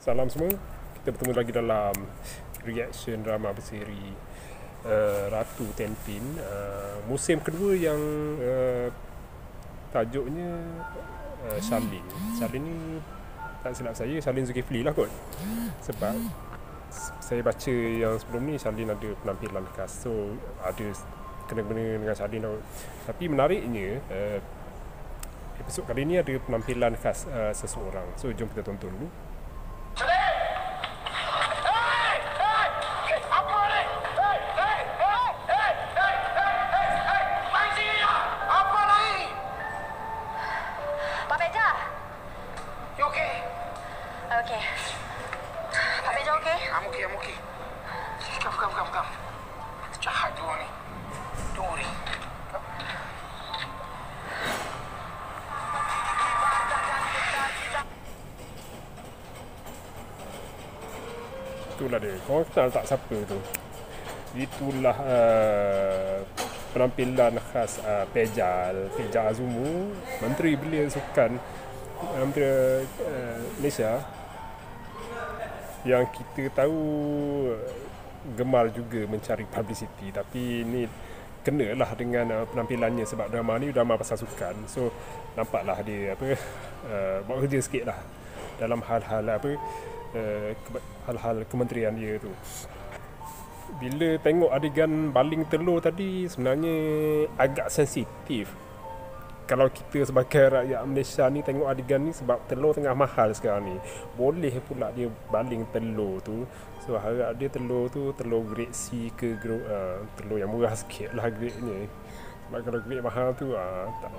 Salam semua. Kita bertemu lagi dalam reaction drama berseri uh, Ratu Tenpin uh, musim kedua yang uh, tajuknya uh, Shalin. Shalin ni tak silap saya Shalin Zulkifli lah kot. Sebab saya baca yang sebelum ni Shalin ada penampilan khas. So ada kena-kena dengan Shalin tau. Tapi menariknya uh, episod kali ni ada penampilan khas uh, seseorang. So jom kita tonton dulu. Okay, I'm okay. Come, come, come, come. Jahat tu orang ni. Don't worry. Itulah dia. Korang kenal tak siapa tu? Itulah uh, penampilan khas uh, Pejal, Pejal Azumu, Menteri Belia Sukan uh, Menteri uh, Malaysia yang kita tahu gemar juga mencari publicity. Tapi ni kenalah dengan uh, penampilannya sebab drama ni drama pasal sukan. So nampaklah dia apa uh, buat kerja sikit lah dalam hal-hal apa uh, ke- hal-hal kementerian dia tu. Bila tengok adegan baling telur tadi sebenarnya agak sensitif kalau kita sebagai rakyat Malaysia ni tengok adegan ni sebab telur tengah mahal sekarang ni. Boleh pula dia baling telur tu. So harap dia telur tu telur grade C ke uh, telur yang murah sikit lah grade ni. Sebab kalau grade mahal tu uh, tak,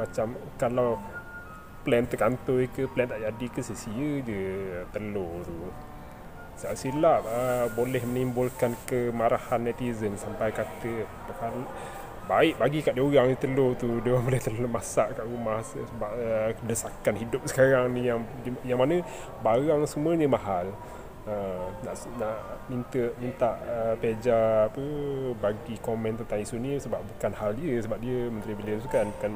macam kalau plan terkantoi ke plan tak jadi ke sia-sia je telur tu. Tak silap uh, boleh menimbulkan kemarahan netizen sampai kata baik bagi kat dia orang telur tu dia orang boleh telur masak kat rumah se- sebab uh, desakan hidup sekarang ni yang yang mana barang semua ni mahal. Uh, nak nak minta minta uh, peja apa bagi komen tentang isu ni sebab bukan hal dia sebab dia menteri belia tu kan bukan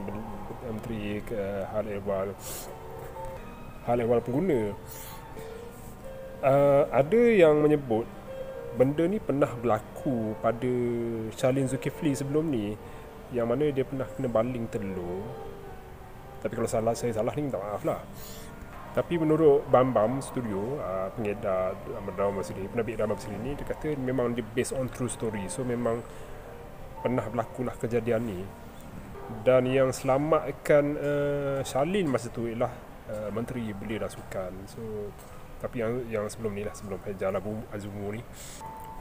menteri uh, hal ehwal. Hal ehwal pengguna. Uh, ada yang menyebut benda ni pernah berlaku pada Charlene Zulkifli sebelum ni yang mana dia pernah kena baling telur. Tapi kalau salah saya salah ni minta maaf lah. Tapi menurut Bam Bam Studio uh, pengedar drama berseri penerbit drama berseri ni dia kata memang dia based on true story. So memang pernah berlaku lah kejadian ni. Dan yang selamatkan uh, Charlene masa tu ialah uh, Menteri Belia dan Sukan so tapi yang yang sebelum ni lah sebelum Hajar Abu Azumu ni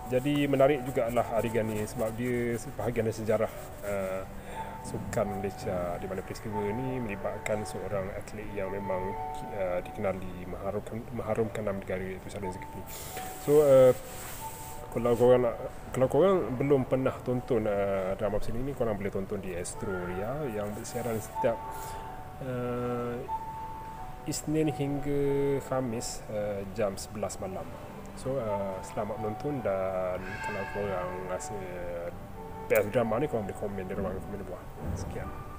jadi menarik jugalah adegan ni sebab dia bahagian dari sejarah uh, sukan Malaysia di mana peristiwa ni melibatkan seorang atlet yang memang uh, dikenali mengharumkan mengharumkan nama negara iaitu Salim Zulkifli. So uh, kalau korang nak, kalau korang belum pernah tonton uh, drama macam ini korang boleh tonton di Astro Ria yang bersiaran setiap uh, Isnin hingga Khamis uh, jam 11 malam. So uh, selamat menonton dan kalau korang rasa best drama ni korang boleh komen di ruangan komen di bawah. Sekian.